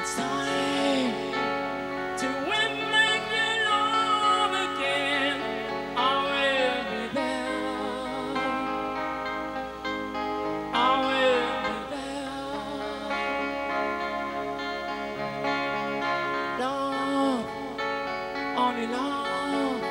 it's time only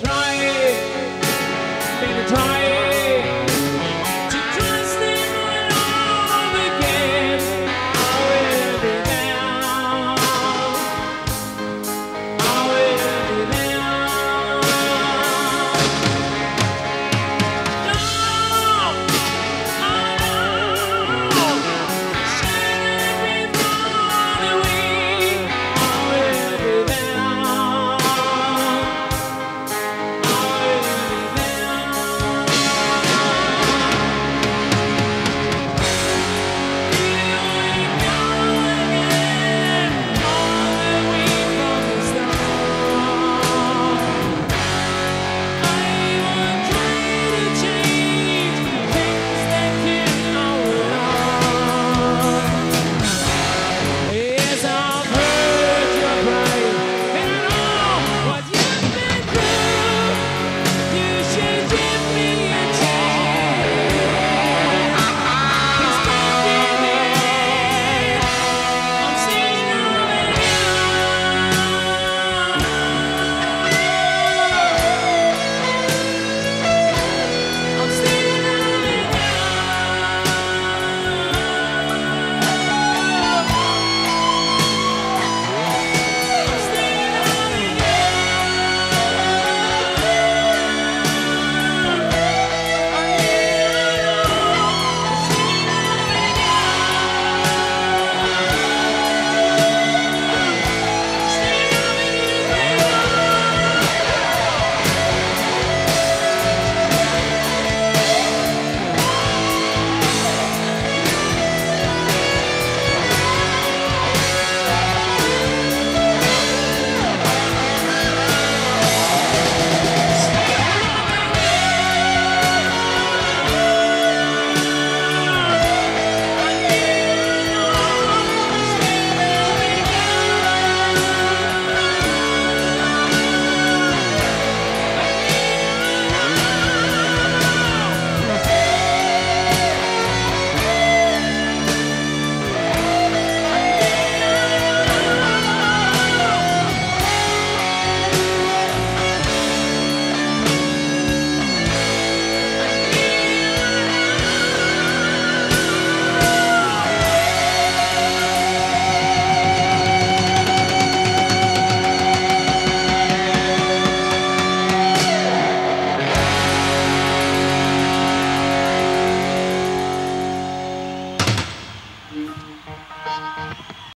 Try